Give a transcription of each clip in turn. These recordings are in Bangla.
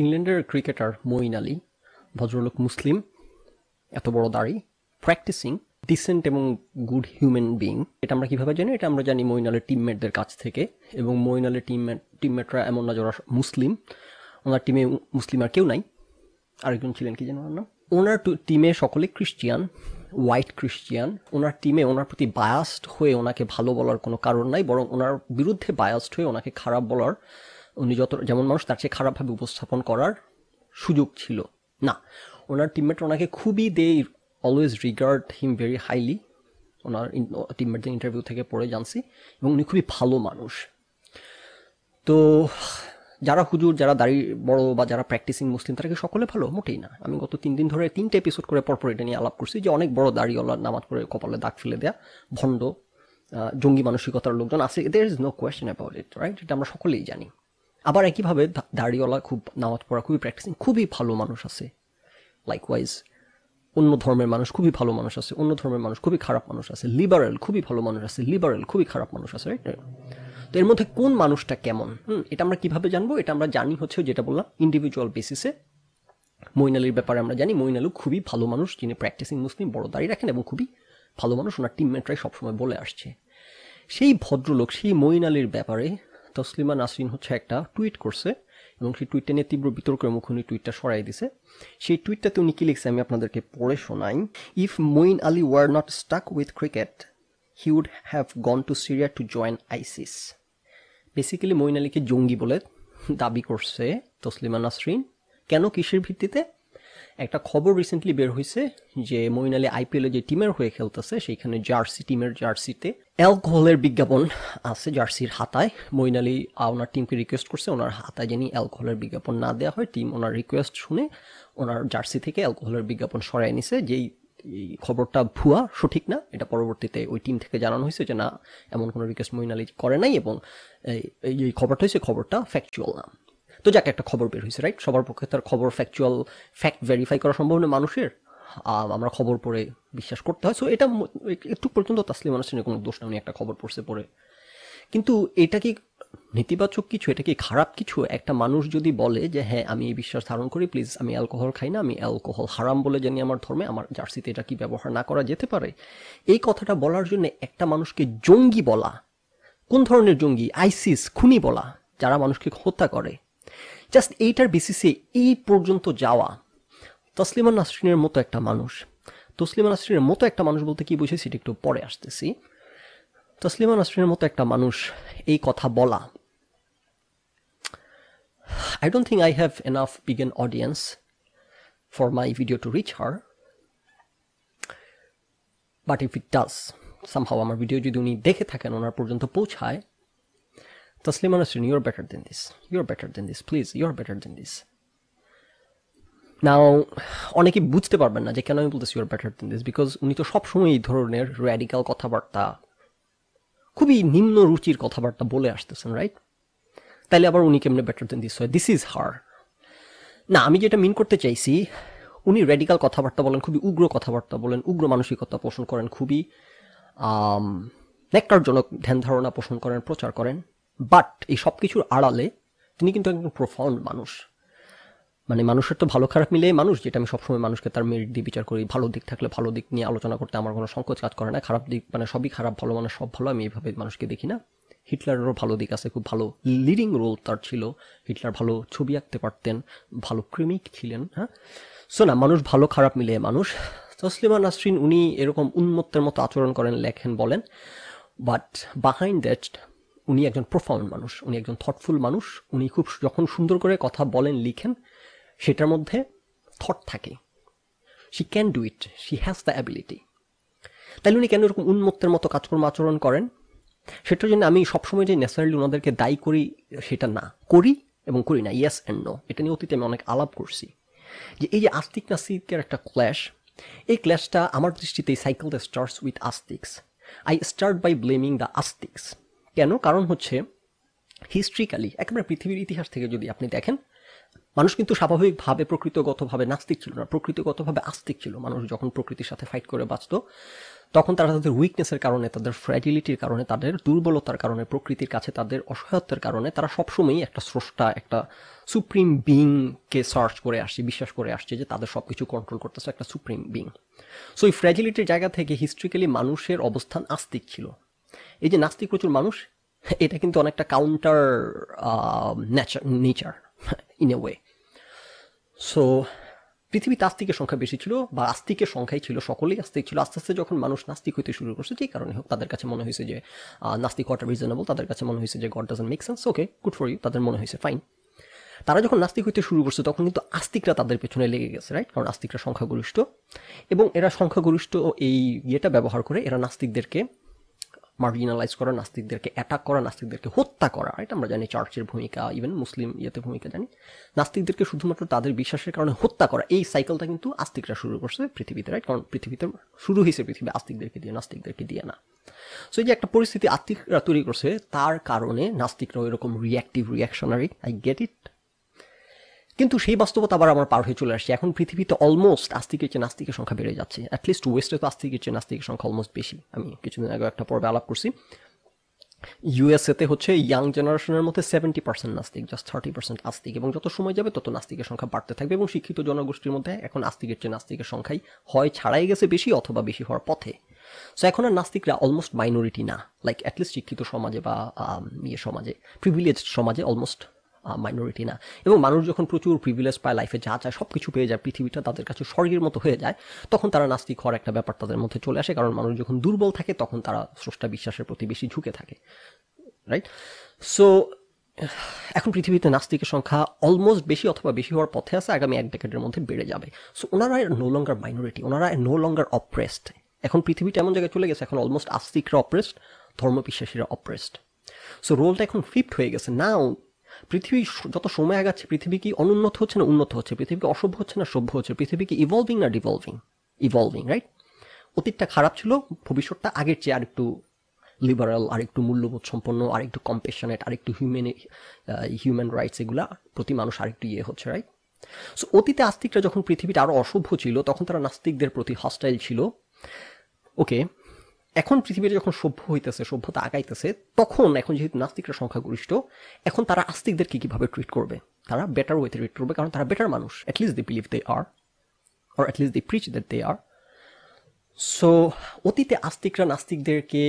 ইংল্যান্ডের ক্রিকেটার মঈন আলী, ভদ্রলোক মুসলিম, এত বড় দাড়ি প্র্যাকটিসিং ডিসেন্ট এবং গুড হিউম্যান বিং এটা আমরা কীভাবে জানি? এটা আমরা জানি মঈন আলীর টিমমেটদের কাছ থেকে এবং মঈন আলীর টিমমেট টিমমেটরা এমন না যারা মুসলিম। ওনার টিমে মুসলিম আর কেউ নাই। আরেকজন ছিলেন কি যেন নাম? ওনার টিমে সকলে ক্রিশ্চিয়ান হোয়াইট ক্রিশ্চিয়ান ওনার টিমে ওনার প্রতি বায়াসড হয়ে ওনাকে ভালো বলার কোনো কারণ নাই, বরং ওনার বিরুদ্ধে বায়াসড হয়ে ওনাকে খারাপ বলার উনি যত, যেমন মানুষ, তার চেয়ে খারাপভাবে উপস্থাপন করার সুযোগ ছিল। না, ওনার টিমমেট ওনাকে খুবই they always regard him very highly ওনার টিমমেটদের ইন্টারভিউ থেকে পড়ে জানছি, এবং উনি খুবই ভালো মানুষ। তো, যারা হুজুর, যারা দাড়ি বড় বা যারা প্র্যাকটিসিং মুসলিম, তারা কি সকলে ভালো? মোটেই না। আমি গত তিন দিন ধরে তিনটে এপিসোড করে পরপর এটা নিয়ে আলাপ করছি যে অনেক বড় দাড়িওয়ালা নামাজ পড়ে কপালে দাগ ফেলে দেয়া, ভণ্ড জঙ্গি মানসিকতার লোকজন আছে। There is no question about it right এটা আমরা সকলেই জানি। আবার একইভাবে দাড়িওয়ালা খুব, নামাজ পড়া খুবই প্র্যাকটিসিং খুবই ভালো মানুষ আছে। লাইকওয়াইজ অন্য ধর্মের মানুষ খুবই ভালো মানুষ আছে, অন্য ধর্মের মানুষ খুবই খারাপ মানুষ আছে লিবারেল খুবই ভালো মানুষ আছে লিবারেল খুবই খারাপ মানুষ আছে রাইট তো এর মধ্যে কোন মানুষটা কেমন? হুম, এটা আমরা কীভাবে জানব? এটা আমরা জানি হচ্ছে যেটা বললাম ইন্ডিভিজুয়াল বেসিসে মইনালির ব্যাপারে আমরা জানি, মইনালু খুবই ভালো মানুষ, যিনি প্র্যাকটিসিং মুসলিম, বড় দাঁড়িয়ে রাখেন এবং খুবই ভালো মানুষ, ওনার টিমমেটরাই সবসময় বলে আসছে। সেই ভদ্রলোক, সেই মইনালির ব্যাপারে তসলিমা নাসরিন হচ্ছে একটা টুইট করছে এবং সেই টুইটটা নিয়ে তীব্র বিতর্কের মুখে উনি টুইটটা সরাই দিছে। সেই টুইটটাতে উনি কি লিখছে আমি আপনাদেরকে পড়ে শোনাই। If Moeen Ali were not stuck with cricket he would have gone to Syria to join ISIS basically Moeen আলীকে জঙ্গি বলে দাবি করছে তসলিমা নাসরিন। কেন? কিসের ভিত্তিতে? একটা খবর রিসেন্টলি বের হয়েছে যে মইন আলী আইপিএলে যে টিমের হয়ে খেলতেছে, সেইখানে জার্সি টিমের জার্সিতে অ্যালকোহলের বিজ্ঞাপন আছে জার্সির হাতায়। মইন আলী ওনার টিমকে রিকোয়েস্ট করছে, ওনার হাতায় যিনি অ্যালকোহলের বিজ্ঞাপন না দেওয়া হয়। টিম ওনার রিকোয়েস্ট শুনে ওনার জার্সি থেকে অ্যালকোহলের বিজ্ঞাপন সরাই নিছে, যেই, এই খবরটা ভুয়া, সঠিক না, এটা পরবর্তীতে ওই টিম থেকে জানানো হয়েছে যে না, এমন কোনো রিকোয়েস্ট মইন আলী করে নাই এবং এই খবরটা হয়েছে খবরটা ফ্যাকচুয়াল না। তো যাকে, একটা খবর বের হয়েছে রাইট সবার পক্ষে তার খবর ফ্যাকচুয়াল ফ্যাক্ট ভেরিফাই করা সম্ভব না মানুষের। আমরা খবর পড়ে বিশ্বাস করতে হয়। সো এটা একটু পর্যন্ত তাসলিম মানুষের কোনো দোষ না, উনি একটা খবর পড়ছে পড়ে। কিন্তু এটা কি নেতিবাচক কিছু? এটা কি খারাপ কিছু? একটা মানুষ যদি বলে যে হ্যাঁ আমি এই বিশ্বাস ধারণ করি প্লিজ আমি অ্যালকোহল খাই না, আমি অ্যালকোহল হারাম বলে জানি আমার ধর্মে, আমার জার্সিতে এটা কি ব্যবহার না করা যেতে পারে? এই কথাটা বলার জন্য একটা মানুষকে জঙ্গি বলা, কোন ধরনের জঙ্গি? আইসিস খুনি বলা, যারা মানুষকে হত্যা করে। জাস্ট এইটার বেসিসে এই পর্যন্ত যাওয়া। তসলিমা নাসরিনের মতো একটা মানুষ। তসলিমা নাসরিনের মতো একটা মানুষ বলতে কি বুঝেছি সেটা একটু পরে আসতেছি। তসলিমা নাসরিনের মতো একটা মানুষ এই কথা বলা। I don't think I have enough big an audience for my video to reach her. But if it does, somehow আমার ভিডিও যদি উনি দেখে থাকেন ওনার পর্যন্ত পৌঁছায় Taslima Nasrin you're better than this you're better than this please you're better than this now অনেকে বুঝতে পারবেন না যে কেন আমি বলতেছি you're better than this because উনি তো সবসময় এই ধরনের র্যাডিক্যাল কথাবার্তা, খুবই নিম্ন রুচির কথাবার্তা বলে আসতেছেন রাইট তাইলে আবার উনি কেমনে বেটার দেন দিস হয়? দিস ইজ হার না, আমি যেটা মিন করতে চাইছি, উনি রেডিক্যাল কথাবার্তা বলেন, খুবই উগ্র কথাবার্তা বলেন, উগ্র মানসিকতা পোষণ করেন খুবই ন্যাক্কারজনক ধ্যান ধারণা পোষণ করেন, প্রচার করেন। বাট এই সব কিছুর আড়ালে তিনি কিন্তু একজন প্রফাউন্ড মানুষ। মানে মানুষের তো ভালো খারাপ মিলে মানুষ, যেটা আমি সবসময় মানুষকে তার মেরিট দিয়ে বিচার করি। ভালো দিক থাকলে ভালো দিক নিয়ে আলোচনা করতে আমার কোনো সংকোচ কাজ করে না। খারাপ দিক মানে সবই খারাপ, ভালো মানে সব ভালো, আমি এইভাবে মানুষকে দেখি না। হিটলারেরও ভালো দিক আছে, খুব ভালো লিডিং রোল তার ছিল। হিটলার ভালো ছবি আঁকতে পারতেন, ভালো ক্রিমিক ছিলেন হ্যাঁ? সো না, মানুষ ভালো, খারাপ মিলে মানুষ। তসলিমা নাসরিন, উনি এরকম উন্মত্তের মতো আচরণ করেন, লেখেন, বলেন। বাট বাহাইন্ড দ্যাট উনি একজন প্রফাউন্ড মানুষ, উনি একজন থটফুল মানুষ, উনি খুব যখন সুন্দর করে কথা বলেন, লিখেন, সেটার মধ্যে থট থাকে। She can do it she has the ability তাহলে উনি কেন এরকম উন্মত্তের মতো কাজকর্ম আচরণ করেন? সেটার জন্য আমি সবসময় যে ন্যাচারালি ওনাদেরকে দায়ী করি, সেটা না। করি এবং করি না। ইয়েস অ্যান্ড নো এটা নিয়ে অতীতে আমি অনেক আলাপ করছি। যে এই যে আস্তিক নাস্তিকের একটা ক্ল্যাশ এই ক্ল্যাশটা আমার দৃষ্টিতে cycle the starts with আস্তিক্স I start by blaming the আস্তিক্স কেন? কারণ হচ্ছে হিস্ট্রিক্যালি একেবারে পৃথিবীর ইতিহাস থেকে যদি আপনি দেখেন, মানুষ কিন্তু স্বাভাবিকভাবে প্রকৃতিগতভাবে নাস্তিক ছিল না, প্রকৃতিগতভাবে আস্তিক ছিল। মানুষ যখন প্রকৃতির সাথে ফাইট করে বাঁচত, তখন তারা তাদের উইকনেসের কারণে, তাদের ফ্র্যাজিলিটির কারণে, তাদের দুর্বলতার কারণে, প্রকৃতির কাছে তাদের অসহায়ত্বের কারণে তারা সবসময়ই একটা স্রষ্টা, একটা সুপ্রিম বিংকে সার্চ করে আসছে, বিশ্বাস করে আসছে যে তাদের সব কিছু কন্ট্রোল করতেছে একটা সুপ্রিম বিং সো এই ফ্র্যাজিলিটির জায়গা থেকে হিস্ট্রিক্যালি মানুষের অবস্থান আস্তিক ছিল। এই যে নাস্তিক প্রচুর মানুষ, এটা কিন্তু অনেকটা counter nature nature in a way so পৃথিবীতে আস্তিকের সংখ্যা বেশি ছিল বা আস্তিকের সংখ্যাই ছিল, সকলেই আস্তিক ছিল। আস্তে আস্তে যখন মানুষ নাস্তিক হইতে শুরু করছে যে কারণে হোক, তাদের কাছে মনে হয়েছে যে নাস্তিক হওয়াটা রিজনেবল তাদের কাছে মনে হয়েছে যে God doesn't make sense okay good for you তাদের মনে হয়েছে ফাইন তারা যখন নাস্তিক হইতে শুরু করছে, তখন কিন্তু আস্তিকরা তাদের পেছনে লেগে গেছে রাইট কারণ আস্তিকরা সংখ্যাগরিষ্ঠ এবং এরা সংখ্যাগরিষ্ঠ এই ইয়েটা ব্যবহার করে, এরা নাস্তিকদেরকে মার্জিনালাইজ করা নাস্তিকদেরকে অ্যাটাক করা, নাস্তিকদেরকে হত্যা করা এটা আমরা জানি চার্চের ভূমিকা ইভেন মুসলিম ইয়েতে ভূমিকা জানি। নাস্তিকদেরকে শুধুমাত্র তাদের বিশ্বাসের কারণে হত্যা করা, এই সাইকেলটা কিন্তু আস্তিকরা শুরু করছে পৃথিবীতে রাইট কারণ পৃথিবীতে শুরু হয়েছে পৃথিবী, আস্তিকদেরকে দিয়ে, নাস্তিকদেরকে দিয়ে না। সো এই যে একটা পরিস্থিতি আস্তিকরা তৈরি করছে, তার কারণে নাস্তিকরা এরকম reactive reactionary I get it কিন্তু সেই বাস্তবতা আবার আমার পার হয়ে চলে আসছে। এখন পৃথিবীতে অলমোস্ট আস্তিকের চেয়ে নাস্তিকের সংখ্যা বেড়ে যাচ্ছে। অ্যাটলিস্ট ওয়েস্টে তো আস্তিকের চেয়ে নাস্তিকের সংখ্যা অলমোস্ট বেশি। আমি কিছুদিন আগে একটা পর্বে আলাপ করছি। ইউএসএতে হচ্ছে ইয়াং জেনারেশনের মধ্যে সেভেন্টি পার্সেন্ট নাস্তিক জাস্ট থার্টি পার্সেন্ট আস্তিক। এবং যত সময় যাবে, তত নাস্তিকের সংখ্যা বাড়তে থাকবে এবং শিক্ষিত জনগোষ্ঠীর মধ্যে এখন আস্তিকের চেয়ে নাস্তিকের সংখ্যাই হয়, ছাড়াই গেছে বেশি অথবা বেশি হওয়ার পথে। সো এখন আর নাস্তিকরা অলমোস্ট মাইনরিটি না। লাইক অ্যাটলিস্ট শিক্ষিত সমাজে বা ইয়ে সমাজে প্রিভিলেজ সমাজে অলমোস্ট মাইনরিটি না। এবং মানুষ যখন প্রচুর প্রিভিলেজ পায় লাইফে যা চায় সব কিছু পেয়ে যায়, পৃথিবীটা তাদের কাছে স্বর্গের মতো হয়ে যায়, তখন তারা নাস্তিক হওয়ার একটা ব্যাপার তাদের মধ্যে চলে আসে। কারণ মানুষ যখন দুর্বল থাকে, তখন তারা স্রষ্টা বিশ্বাসের প্রতি বেশি ঝুঁকে থাকে। রাইট সো এখন পৃথিবীতে নাস্তিকের সংখ্যা অলমোস্ট বেশি অথবা বেশি হওয়ার পথে আছে, আগামী এক ডেকেডের মধ্যে বেড়ে যাবে। সো ওনারা নো লঙ্গার মাইনরিটি ওনারা নো লঙ্গার অপ্রেসড এখন পৃথিবীটা এমন জায়গায় চলে গেছে, এখন অলমোস্ট আস্তিকরা অপ্রেসড ধর্মবিশ্বাসীরা অপ্রেসড সো রোলটা এখন ফ্লিপ্ট হয়ে গেছে। নাও পৃথিবী যত সময় আগাচ্ছে, পৃথিবী কি অনুন্নত হচ্ছে না উন্নত হচ্ছে? পৃথিবী কি অসভ্য হচ্ছে না সভ্য হচ্ছে? পৃথিবী কি ইভলভিং না ডিভলভিং ইভলভিং রাইট অতীতটা খারাপ ছিল, ভবিষ্যৎটা আগের চেয়ে আরেকটু লিবারাল আরেকটু মূল্যবোধ সম্পন্ন, আরেকটু কম্পেশনেট আরেকটু হিউম্যান হিউম্যান রাইটস এগুলা প্রতি মানুষ আরেকটু ইয়ে হচ্ছে রাইট সো অতীতে আস্তিকরা যখন পৃথিবীটা আরও অসভ্য ছিল, তখন তারা নাস্তিকদের প্রতি হস্টাইল ছিল। ওকে এখন পৃথিবীতে যখন সভ্য হইতেছে, সভ্যতা আগাইতেছে, তখন এখন যেহেতু নাস্তিকরা সংখ্যাগরিষ্ঠ, এখন তারা আস্তিকদেরকে কীভাবে ট্রিট করবে? তারা বেটার ওয়েতে ট্রিট করবে, কারণ তারা বেটার মানুষ। At least they believe they are or at least they preach that they are so অতীতে আস্তিকরা নাস্তিকদেরকে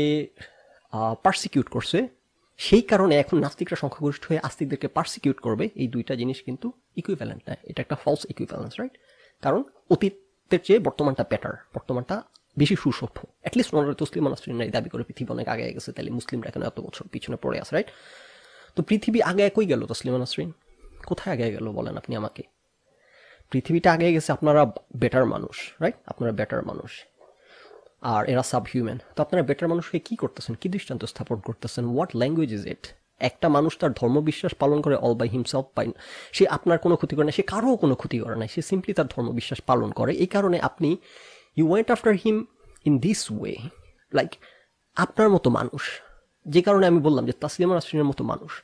পার্সিকিউট করছে। সেই কারণে এখন নাস্তিকরা সংখ্যাগরিষ্ঠ হয়ে আস্তিকদেরকে পার্সিকিউট করবে। এই দুইটা জিনিস কিন্তু ইকুইভ্যালেন্ট না, এটা একটা ফলস ইকুইভ্যালেন্স রাইট কারণ অতীতের চেয়ে বর্তমানটা বেটার বর্তমানটা বেশি সুসভ্য। অ্যাটলিস্ট ওনারা তসলিম নাই দাবি করে পৃথিবী অনেক আগে গেছে, তাহলে মুসলিমরা এখানে এত বছর পিছনে পড়ে আছে রাইট তো পৃথিবী আগে একই গেল তসলিম নাসরিন? কোথায় আগে গেল বলেন আপনি আমাকে? পৃথিবীটা আগে গেছে আপনারা বেটার মানুষ রাইট আপনারা বেটার মানুষ। আর এরা সাব হিউম্যান তো আপনারা বেটার মানুষকে কী করতেছেন? কী দৃষ্টান্ত স্থাপন করতেছেন? হোয়াট ল্যাঙ্গুয়েজ ইজ ইট একটা মানুষ তার ধর্মবিশ্বাস পালন করে অল বাই হিমসেলফ বাই সে আপনার কোনো ক্ষতি করে না, সে কারও কোনো ক্ষতি করে না, সে সিম্পলি তার ধর্মবিশ্বাস পালন করে। এই কারণে আপনি you went after him in this way like আপনার মতো মানুষ। যে কারণে আমি বললাম যে, তাসলিমা নাসরিনের মতো মানুষ।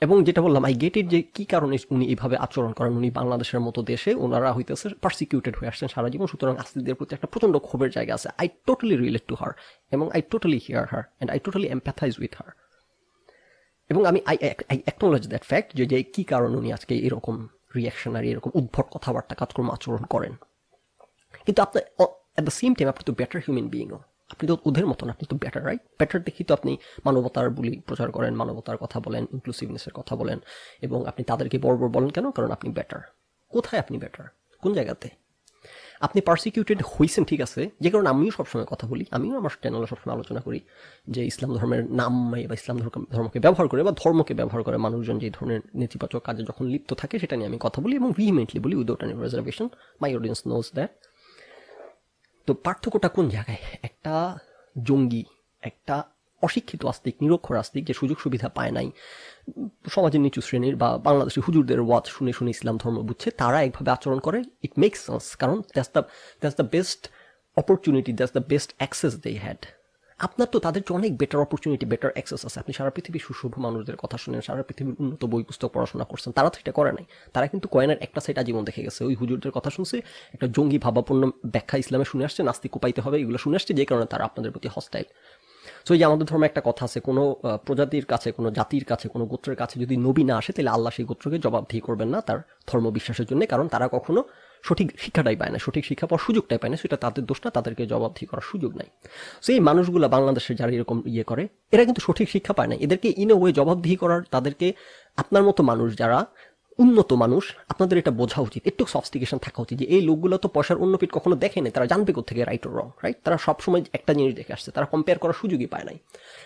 এবং যেটা বললাম আই গেট ইট যে, কী কারণে উনি এইভাবে আচরণ করেন? উনি বাংলাদেশের মতো দেশে ওনারা হইতেছে পার্সিকিউটেড হয়ে আসছেন সারা জীবন। সুতরাং আস্তিকদের প্রতি একটা প্রচণ্ড ক্ষোভের জায়গা আছে। I totally relate to her এবং I totally hear her and I totally empathize with her এবং আমি I I acknowledge that fact যে যে কী কারণে উনি আজকে এরকম রিয়াকশনারি এরকম উদ্ভট কথাবার্তা, কাজকর্ম আচরণ করেন। কিন্তু আপনার অ্যাট দ্য সেম টাইম আপনি তো বেটার হিউম্যান বিইংও আপনি তো ওদের মতন, আপনি তো বেটার রাইট বেটার দেখি তো আপনি মানবতার বলি প্রচার করেন, মানবতার কথা বলেন ইনক্লুসিভনেসের কথা বলেন, এবং আপনি তাদেরকে বড় বড় বলেন কেন? কারণ আপনি বেটার কোথায় আপনি বেটার কোন জায়গাতে? আপনি পার্সিকিউটেড হয়েছেন ঠিক আছে, যে কারণে আমিও সবসময় কথা বলি, আমিও আমার চ্যানেলে সবসময় আলোচনা করি, যে ইসলাম ধর্মের নাম বা ইসলাম ধর্মকে ব্যবহার করে বা ধর্মকে ব্যবহার করে মানুষজন যে ধরনের নেতিবাচক কাজে যখন লিপ্ত থাকে, সেটা নিয়ে আমি কথা বলি এবং ভিহিমেন্টলি বলি without any reservation my audience knows that তো পার্থক্যটা কোন জায়গায়? একটা জঙ্গি, একটা অশিক্ষিত আস্তিক, নিরক্ষর আস্তিক যে সুযোগ সুবিধা পায় নাই। সমাজের নিচু শ্রেণির বা বাংলাদেশের হুজুরদের ওয়াজ শুনে শুনে ইসলাম ধর্ম বুঝছে, তারা একভাবে আচরণ করে ইট মেক সেন্স কারণ that's the that's the best opportunity that's the best access they had আপনার তো তাদের চেয়ে অনেক বেটার অপরচুনিটি বেটার অ্যাক্সেস আছে। আপনি সারা পৃথিবীর সুশুভ মানুষদের কথা শুনেন, সারা পৃথিবীর উন্নত বই পুস্তক পড়াশোনা করছেন, তারা তো এটা করে নাই। তারা কিন্তু কয়েনের একটা সাইড আজীবন দেখে গেছে। ওই হুজুরদের কথা শুনছে, একটা জঙ্গি ভাবাপন্ন ব্যাখ্যা ইসলামে শুনে আসছে, নাস্তিক কোপাইতে হবে, এগুলো শুনে আসছে, যে কারণে তারা আপনাদের প্রতি হস্টাইল সো এই যে আমাদের ধর্মে একটা কথা আছে, কোনো প্রজাতির কাছে, কোনো জাতির কাছে, কোনো গোত্রের কাছে যদি নবী না আসে, তাহলে আল্লাহ সেই গোত্রকে জবাবদিহি করবেন না তার ধর্ম বিশ্বাসের জন্য, কারণ তারা কখনো সঠিক শিক্ষাটাই পায় না, সঠিক শিক্ষা পাওয়ার সুযোগটাই পায় না, সেটা তাদের দোষ না, তাদেরকে জবাবদিহি করার সুযোগ নাই। সো এই মানুষগুলো বাংলাদেশে যারা এরকম ইয়ে করে, এরা কিন্তু সঠিক শিক্ষা পায় না। এদেরকে ইন ওয়ে জবাবদিহি করার, তাদেরকে আপনার মতো মানুষ যারা উন্নত মানুষ, আপনাদের এটা বোঝা উচিত। একটু সফস্টিকেশন থাকা উচিত যে, এই লোকগুলো তো পয়সার অন্যপিট কখনো দেখেনি তারা জানবে থেকে রাইট ও রং রাইট তারা সবসময় একটা জিনিস দেখে আসছে, তারা কম্পেয়ার করার সুযোগই পায় নাই।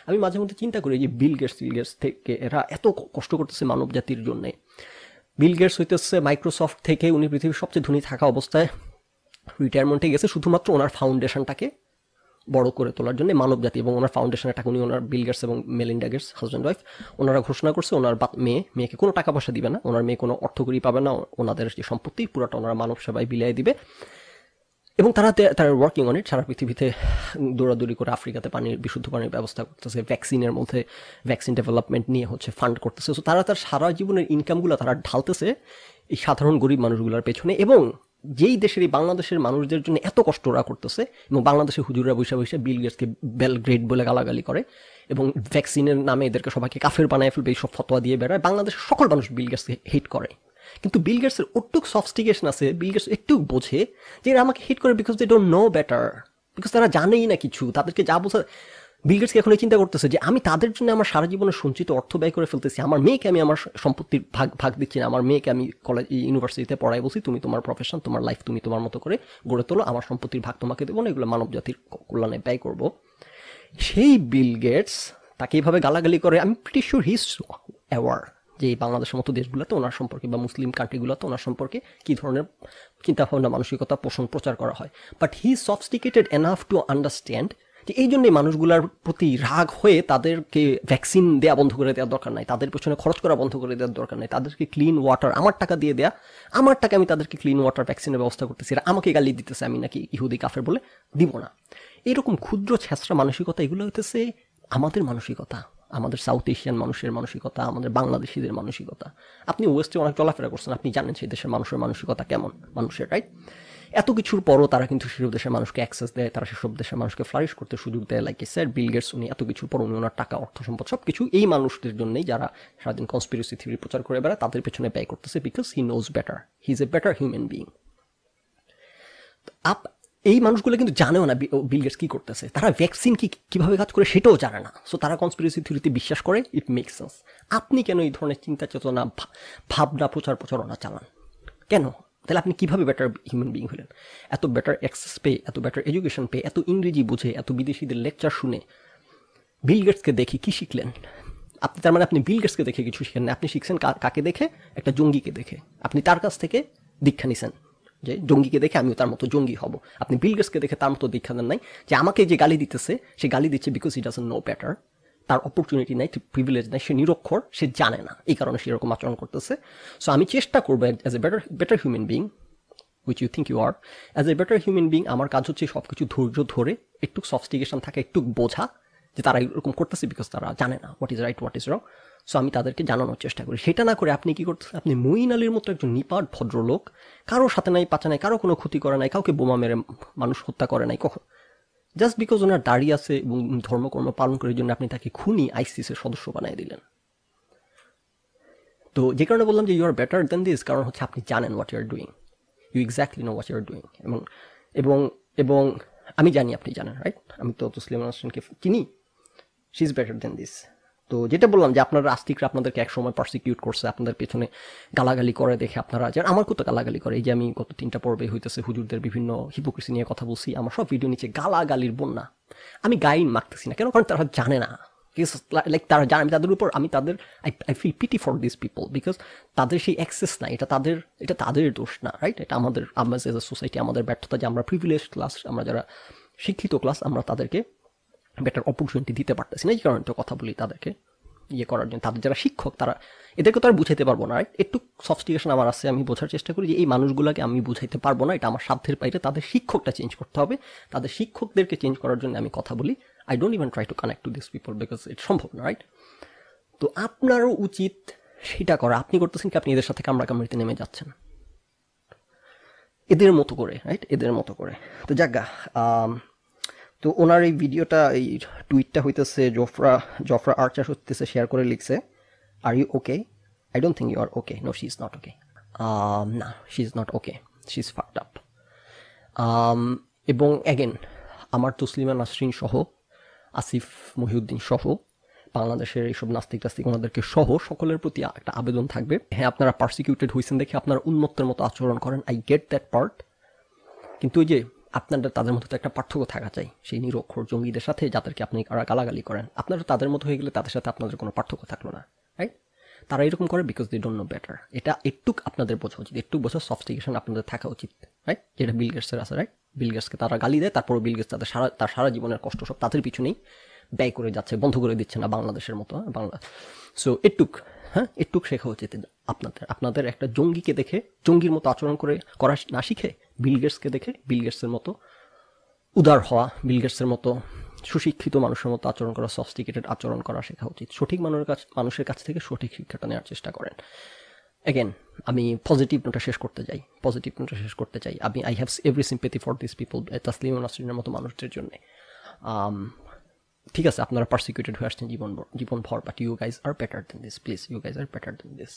আমি মাঝে মধ্যে চিন্তা করি যে বিল গেটস বিল গেটস থেকে এরা এত কষ্ট করতেছে মানব জাতির জন্যে। বিল গেটস হইতেছে মাইক্রোসফট থেকে উনি পৃথিবীর সবচেয়ে ধনী থাকা অবস্থায় রিটায়ারমেন্টে গেছে, শুধুমাত্র ওনার ফাউন্ডেশনটাকে বড় করে তোলার জন্য মানব জাতি এবং ওনার ফাউন্ডেশনের টাকা উনি ওনার বিল গেটস এবং মেলিন্ডা গেটস হাজব্যান্ড ওয়াইফ ওনারা ঘোষণা করছে ওনার মেয়ে, মেয়েকে কোনো টাকা পয়সা দিবে না, ওনার মেয়ে কোনো অর্থকরী পাবে না, ওনাদের যে সম্পত্তি পুরোটা ওনারা মানব সেবায় বিলিয়ে দিবে। এবং তারা তারা ওয়ার্কিং অন ইট সারা পৃথিবীতে দৌড়াদৌড়ি করে আফ্রিকাতে পানির বিশুদ্ধ পানির ব্যবস্থা করতেছে ভ্যাকসিনের মধ্যে ভ্যাকসিন ডেভেলপমেন্ট নিয়ে হচ্ছে ফান্ড করতেছে। সো তারা তার সারা জীবনের ইনকামগুলো তারা ঢালতেছে এই সাধারণ গরিব মানুষগুলোর পেছনে এবং যেই দেশের এই বাংলাদেশের মানুষদের জন্য এত কষ্ট ওরা করতেছে এবং বাংলাদেশের হুজুরা বৈশা বৈশা বিল গেটসকে বেল গ্রেড বলে গালাগালি করে এবং ভ্যাকসিনের নামে এদেরকে সবাইকে কাফের বানায় ফেলবে, এইসব ফতোয়া দিয়ে বেড়ায়। বাংলাদেশের সকল মানুষ বিল গেটসকে হেট করে। কিন্তু বিল গেটসের ওটুক সফস্টিকেশন আছে বিল গেটস একটু বোঝে যে এরা আমাকে হিট করে because they don't know better because তারা জানেই না কিছু, তাদেরকে যা বোঝা বিল গেটসকে এখন এই চিন্তা করতেছে যে আমি তাদের জন্য আমার সারা জীবনে সঞ্চিত অর্থ ব্যয় করে ফেলতেছি, আমার মেয়েকে আমি আমার সম্পত্তির ভাগ ভাগ দিচ্ছি না, আমার মেয়েকে আমি কলেজ ইউনিভার্সিটিতে পড়াই বলছি, তুমি তোমার প্রফেশন তোমার লাইফ তুমি তোমার মতো করে গড়ে তোলো, আমার সম্পত্তির ভাগ তোমাকে দেবো না, এগুলো মানব জাতির কল্যাণে ব্যয় করব। সেই বিল গেটস তাকে এইভাবে গালাগালি করে আমি প্রিটি শিওর অ্যাওয়ার যে এই বাংলাদেশের মতো দেশগুলোতে ওনার সম্পর্কে বা মুসলিম কান্ট্রিগুলোতে ওনার সম্পর্কে কী ধরনের চিন্তাভাবনা, মানসিকতা পোষণ, প্রচার করা হয়। But he sophisticated enough to understand যে এই জন্যই মানুষগুলোর প্রতি রাগ হয়ে তাদেরকে ভ্যাকসিন দেওয়া বন্ধ করে দেওয়ার দরকার নাই, তাদের পেছনে খরচ করা বন্ধ করে দেওয়ার দরকার নাই, তাদেরকে ক্লিন ওয়াটার আমার টাকা দিয়ে দেয়া, আমার টাকা আমি তাদেরকে ক্লিন ওয়াটার ভ্যাকসিনের ব্যবস্থা করতেছি, এরা আমাকে গালি দিতেছে, আমি নাকি ইহুদি, কাফের বলে দিব না। এরকম ক্ষুদ্র ছেঁচড়া মানসিকতা, এগুলো হইতেছে আমাদের মানসিকতা। আমাদের সাউথ এশিয়ান মানুষের মানসিকতা, আমাদের বাংলাদেশিদের মানসিকতা। আপনি ওয়েস্টে অনেক চলাফেরা করছেন, আপনি জানেন সেই দেশের মানুষের মানসিকতা কেমন, মানুষের রাইট এত কিছুর পরও তারা কিন্তু সেসব দেশের মানুষকে অ্যাক্সেস দেয়, তারা সেসব দেশের মানুষকে ফ্লারিশ করতে সুযোগ দেয়। লাইক স্যার বিল গেটস উনি এত কিছুর পর উনি ওনার টাকা, অর্থ সম্পদ সব কিছু এই মানুষদের জন্যই যারা সারাদিন কনস্পিরেসি থিওরি প্রচার করে বেড়ায়, তাদের পেছনে ব্যয় করতেছে because he knows better he is a better human being up এই মানুষগুলো কিন্তু জানেও না বিল গেটস কি করতেছে। তারা ভ্যাকসিন কি কীভাবে কাজ করে সেটাও জানে না। সো তারা কনস্পিরেসি থিওরিতে বিশ্বাস করে ইট মেক সেন্স আপনি কেন এই ধরনের চিন্তা চেতনা ভাবনা প্রচার প্রচারণা চালান? কেন? তাহলে আপনি কীভাবে বেটার হিউম্যান বিং হলেন? এত বেটার অ্যাক্সেস পেয়ে, এত বেটার এডুকেশন পেয়ে, এত ইংরেজি বুঝে, এত বিদেশিদের লেকচার শুনে বিল গেটসকে দেখে কি শিখলেন? আপনি তার মানে আপনি বিল গেটসকে দেখে কিছু শিখেন না। আপনি শিখছেন কাকে দেখে? একটা জঙ্গিকে দেখে। আপনি তার কাছ থেকে দীক্ষা নিছেন। যে জঙ্গিকে দেখে আমিও তার মতো জঙ্গি হব। আপনি বিল গেটসকে দেখে তার মতো দীক্ষা দেন নাই। যে আমাকে যে গালি দিতেছে, সে গালি দিচ্ছে because it doesn't know better তার অপরচুনিটি নাই প্রিভিলেজ নাই, সে নিরক্ষর, সে জানে না। এই কারণে সে এরকম আচরণ করতেছে। সো আমি চেষ্টা করব as a better better human being which you think you are as a better human being আমার কাজ হচ্ছে সব কিছু ধৈর্য ধরে, একটু সফস্টিকেশন থাকে, একটু বোঝা। যে তারা এরকম করতেছে বিকজ তারা জানে না what is right what is wrong so আমি তাদেরকে জানানোর চেষ্টা করি। সেটা না করে আপনি কি করতেছেন? আপনি মঈন আলীর মতো একজন নিপাট ভদ্রলোক। কারোর সাথে নাই, পাচা নাই, কারও কোনো ক্ষতি করে নাই, কাউকে বোমা মেরে মানুষ হত্যা করে নাই, কখন? জাস্ট বিকজ ওনার দাড়ি আছে এবং ধর্মকর্ম পালন করার জন্য আপনি তাকে খুনি আইসিসের সদস্য বানিয়ে দিলেন। তো যে কারণে বললাম যে you are better than this কারণ হচ্ছে আপনি জানেন what you are doing you exactly know what you are doing এবং এবং এবং আমি জানি আপনি জানেন রাইট আমি তো তসলিম হোসেনকে চিনি। She is better than this তো যেটা বললাম যে আপনারা আস্তিকরা আপনাদেরকে একসময় পার্সিকিউট করছে, আপনাদের পেছনে গালাগালি করে দেখে আপনারা যেন আমার কত গালাগালি করে। এই যে আমি গত তিনটা পর্বে হইতেছে হুজুরদের বিভিন্ন হিপোক্রেসি নিয়ে কথা বলছি, আমার সব ভিডিও নিচে গালাগালির বন্যা। আমি গাইন মাখতেছি না, কেন? কারণ তারা জানে না। লাইক তারা জানে, আমি তাদের উপর, আমি তাদের I I feel pity for this people because তাদের সেই অ্যাক্সেস নাই, এটা তাদের এটা তাদের দোষ না রাইট এটা আমাদের, আমরা সোসাইটি আমাদের ব্যর্থতা যে আমরা প্রিভিলেজ ক্লাস আমরা যারা শিক্ষিত ক্লাস আমরা তাদেরকে বেটার অপরচুনিটি দিতে পারতেছি না, এই কারণে তো কথা বলি তাদেরকে ইয়ে করার জন্য। তাদের যারা শিক্ষক, তারা, এদেরকে তো আর বুঝাইতে পারব না? একটু সফস্টিকেশন আমার আছে, আমি বোঝার চেষ্টা করি যে এই মানুষগুলোকে আমি বুঝাইতে পারব না, এটা আমার সাধ্যের বাইরে। তাদের শিক্ষকটা চেঞ্জ করতে হবে। তাদের শিক্ষকদেরকে চেঞ্জ করার জন্য আমি কথা বলি। I don't even try to connect to this people because it সম্ভব না রাইট তো আপনারও উচিত সেটা করা। আপনি করতেছেন কি? আপনি এদের সাথে কামড়া কামড়িতে নেমে যাচ্ছেন। এদের মতো করে রাইট এদের মতো করে। তো যাজ্ঞা তো ওনার এই ভিডিওটা, এই টুইটটা হইতেছে, জফরা জফরা আর্চার হইতেছে শেয়ার করে লিখছে are you okay I don't think you are okay no she is not okay না she is not okay she is fucked up এবং অ্যাগেন আমার তসলিমা নাসরিন সহ, আসিফ মহিউদ্দিন সহ, বাংলাদেশের এইসব নাস্তিক টাস্তিক ওনাদেরকে সহ সকলের প্রতি একটা আবেদন থাকবে। হ্যাঁ আপনারা পার্সিকিউটেড হয়েছেন দেখে আপনারা উন্মত্তের মতো আচরণ করেন আই গেট দ্যাট পার্ট কিন্তু ওই যে আপনাদের তাদের মধ্যে তো একটা পার্থক্য থাকা চাই। সেই নিরক্ষর জঙ্গিদের সাথে যাদেরকে আপনি গালাগালি করেন আপনারা তাদের মতো হয়ে গেলে তাদের সাথে আপনাদের কোনো পার্থক্য থাকল না রাইট তারা এরকম করে because they don't know better এটা একটুক আপনাদের বোঝা উচিত একটু বোঝা সফটিকেশন আপনাদের থাকা উচিত রাইট যেটা বিল গেটসের আছে রাইট বিল গেটসকে তারা গালি দেয় তারপর বিল গেটস তাদের সারা তার সারা জীবনের কষ্ট সব তাদের পিছনেই ব্যয় করে যাচ্ছে বন্ধ করে দিচ্ছে না বাংলাদেশের মতো হ্যাঁ, বাংলা সো এটুক হ্যাঁ এটুক শেখা উচিত আপনাদের আপনাদের একটা জঙ্গিকে দেখে জঙ্গির মতো আচরণ করে করা না শিখে বিল গেটসকে দেখে বিল গেটসের মতো উদার হওয়া বিল গেটসের মতো সুশিক্ষিত মানুষের মতো আচরণ করা সফটিকেটেড আচরণ করা শেখা উচিত। সঠিক মানুষের কাছ মানুষের কাছ থেকে সঠিক শিক্ষাটা নেওয়ার চেষ্টা করেন। অ্যাগেন আমি পজিটিভ নোটটা শেষ করতে চাই। পজিটিভ নোটটা শেষ করতে চাই। আমি I have every sympathy for this people Taslima নাসরিনের মতো মানুষদের জন্য। ঠিক আছে, আপনারা পার্সিকিউটেড হয়ে আসছেন জীবন জীবন ভর but you guys are better than this please you guys are better than this